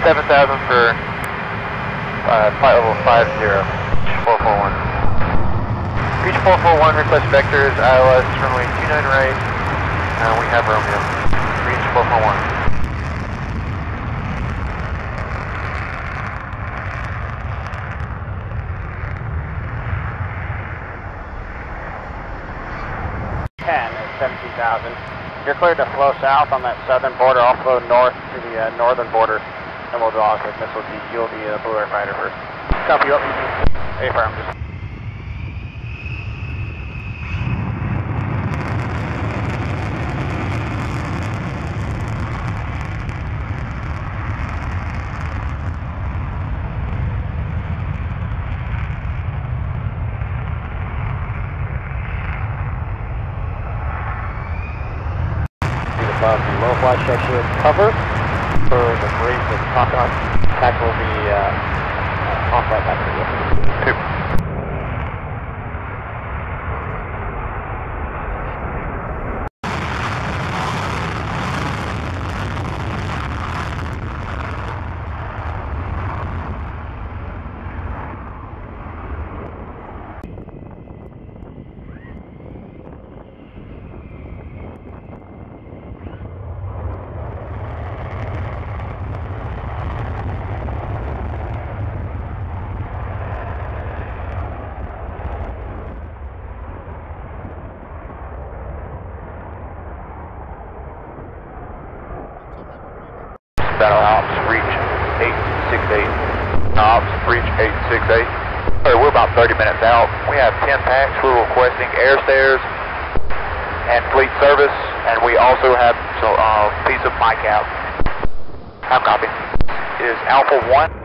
17,000 for uh, flight level 50, 441. Reach 441, request vectors, ILS, runway 29 right. Uh, we have Romeo. Reach 441. Ten at seventeen thousand. You're cleared to flow south on that southern border. I'll flow north to the uh, northern border, and we'll do automatic missile. You'll be a Blue Air fighter first. Copy up. A firm. Just above the low flight structure cover for the brief and talk on tackle the uh, off flight tackle. Ops, reach 868. Ops, reach 868. Hey, we're about 30 minutes out. We have 10 packs. We're requesting air stairs and fleet service, and we also have so uh, piece of mic out. Have copy. Is Alpha 1